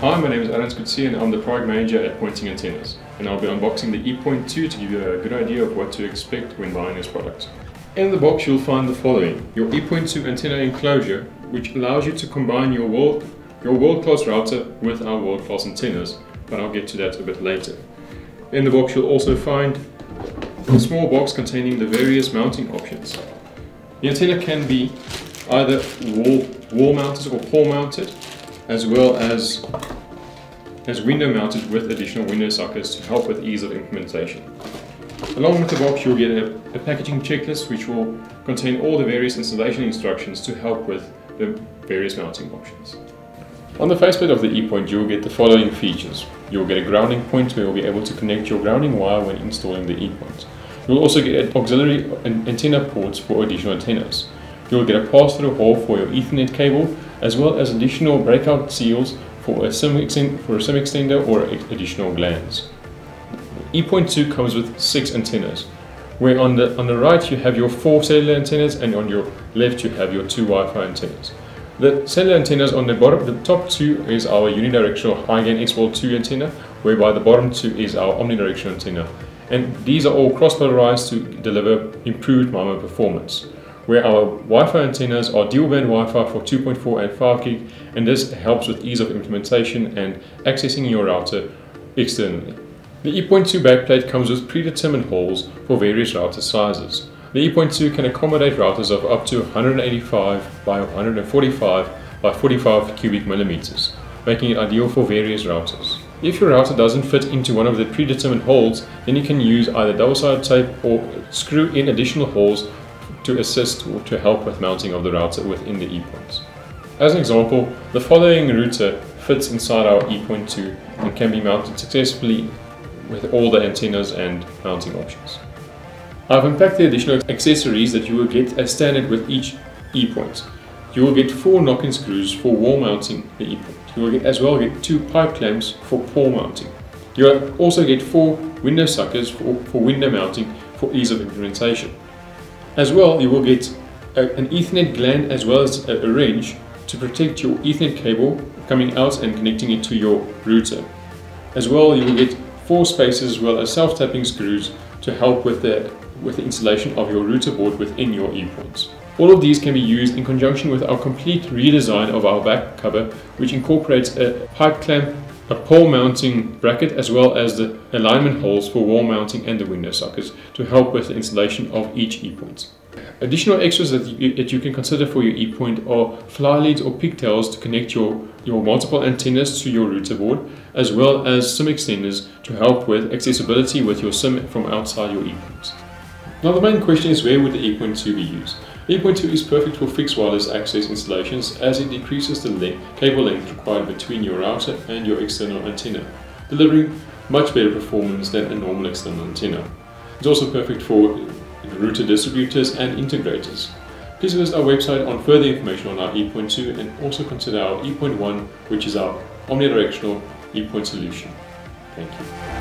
Hi, my name is Alan Skutsi and I'm the product manager at Poynting Antennas and I'll be unboxing the ePoynt 2 to give you a good idea of what to expect when buying this product. In the box you'll find the following. Your ePoynt 2 antenna enclosure which allows you to combine your world your world-class router with our world-class antennas but I'll get to that a bit later. In the box you'll also find a small box containing the various mounting options. The antenna can be either wall, wall mounted or pole mounted as well as, as window mounted with additional window sockets to help with ease of implementation. Along with the box you'll get a, a, packaging checklist which will contain all the various installation instructions to help with the various mounting options. On the faceplate of the ePoynt you'll get the following features. You'll get a grounding point where you'll be able to connect your grounding wire when installing the ePoynt. You'll also get auxiliary antenna ports for additional antennas. You'll get a pass-through hole for your Ethernet cable, as well as additional breakout seals for a SIM, extender or additional glands. ePoynt 2 comes with six antennas, where on the, on the right you have your four cellular antennas and on your left you have your two Wi-Fi antennas. The cellular antennas on the bottom, the top two is our unidirectional high gain XPOL 2 antenna, whereby the bottom two is our omnidirectional antenna. And these are all cross-polarized to deliver improved MIMO performance where our Wi-Fi antennas are dual band Wi-Fi for 2.4 and 5 gig and this helps with ease of implementation and accessing your router externally. The E.2 backplate comes with predetermined holes for various router sizes. The E.2 can accommodate routers of up to 185 by 145 by 45 cubic millimeters, making it ideal for various routers. If your router doesn't fit into one of the predetermined holes, then you can use either double-sided tape or screw in additional holes to assist or to help with mounting of the router within the ePoynts. As an example, the following router fits inside our ePoynt 2 and can be mounted successfully with all the antennas and mounting options. I've unpacked the additional accessories that you will get as standard with each ePoynt. You will get four knock-in screws for wall mounting the ePoynt. You will get, as well get two pipe clamps for pole mounting. You will also get four window suckers for, for window mounting for ease of implementation. As well, you will get a, an Ethernet gland as well as a, a to protect your Ethernet cable coming out and connecting it to your router. As well, you will get four spaces as well as self-tapping screws to help with the, with the installation of your router board within your ePoynts. All of these can be used in conjunction with our complete redesign of our back cover, which incorporates a pipe clamp, a pole mounting bracket, as well as the alignment holes for wall mounting and the window sockets to help with the installation of each ePoynt. Additional extras that you, that you can consider for your ePoynt are fly leads or pigtails to connect your, your multiple antennas to your router board, as well as SIM extenders to help with accessibility with your SIM from outside your ePoynt. Now the main question is where would the ePoynt 2 be used? The ePoynt 2 is perfect for fixed wireless access installations as it decreases the length, cable length required between your router and your external antenna, delivering much better performance than a normal external antenna. It's also perfect for router distributors and integrators. Please visit our website on further information on our ePoynt 2 and also consider our ePoynt 1 which is our omnidirectional ePoynt solution. Thank you.